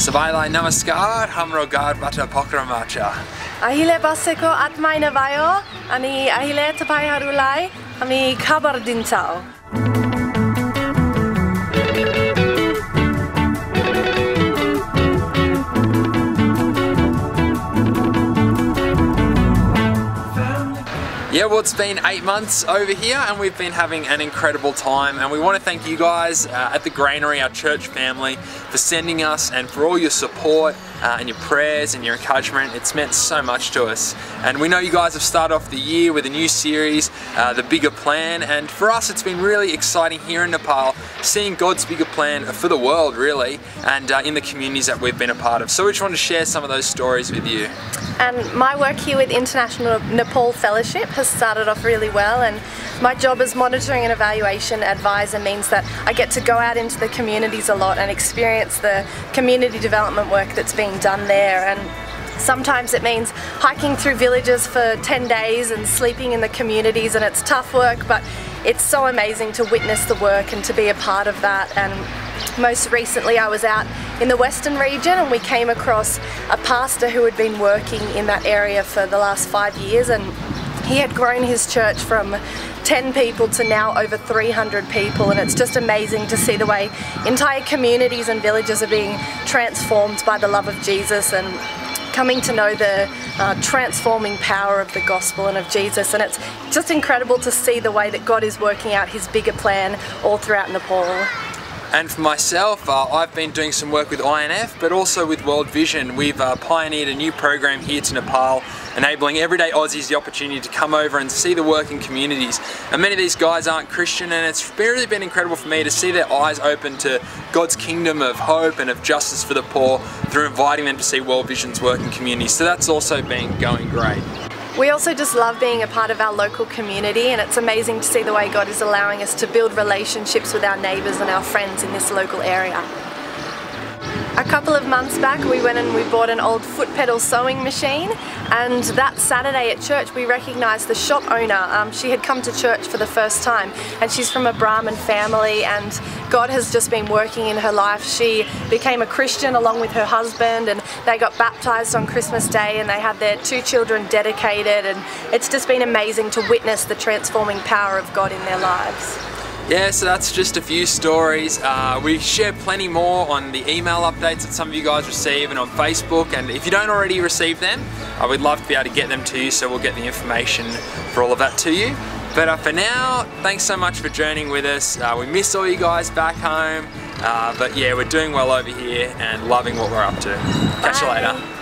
सबैलाई नमस्कार हाम्रो घरबाट पक्रमा छ अहिले बसेको आत्मा नै भयो अनि अहिले तपाईँहरूलाई हामी खबर दिन्छौँ Yeah, well, it's been eight months over here and we've been having an incredible time. And we want to thank you guys uh, at the Grainery, our church family, for sending us and for all your support uh, and your prayers and your encouragement. It's meant so much to us. And we know you guys have started off the year with a new series, uh, The Bigger Plan. And for us, it's been really exciting here in Nepal, seeing God's bigger plan for the world, really, and uh, in the communities that we've been a part of. So we just want to share some of those stories with you. And my work here with International Nepal Fellowship has started off really well and my job as monitoring and evaluation advisor means that I get to go out into the communities a lot and experience the community development work that's being done there and Sometimes it means hiking through villages for 10 days and sleeping in the communities and it's tough work but it's so amazing to witness the work and to be a part of that. And most recently I was out in the western region and we came across a pastor who had been working in that area for the last five years and he had grown his church from 10 people to now over 300 people. And it's just amazing to see the way entire communities and villages are being transformed by the love of Jesus. And coming to know the uh, transforming power of the gospel and of Jesus and it's just incredible to see the way that God is working out his bigger plan all throughout Nepal. And for myself, uh, I've been doing some work with INF, but also with World Vision. We've uh, pioneered a new program here to Nepal, enabling everyday Aussies the opportunity to come over and see the work in communities. And many of these guys aren't Christian, and it's really been incredible for me to see their eyes open to God's kingdom of hope and of justice for the poor through inviting them to see World Vision's work in communities. So that's also been going great. We also just love being a part of our local community and it's amazing to see the way God is allowing us to build relationships with our neighbours and our friends in this local area. A couple of months back we went and we bought an old foot pedal sewing machine and that Saturday at church we recognised the shop owner. Um, she had come to church for the first time and she's from a Brahmin family and God has just been working in her life. She became a Christian along with her husband and they got baptised on Christmas Day and they had their two children dedicated and it's just been amazing to witness the transforming power of God in their lives. Yeah, so that's just a few stories. Uh, we share plenty more on the email updates that some of you guys receive and on Facebook. And if you don't already receive them, we'd love to be able to get them to you so we'll get the information for all of that to you. But uh, for now, thanks so much for journeying with us. Uh, we miss all you guys back home. Uh, but yeah, we're doing well over here and loving what we're up to. Catch Bye. you later.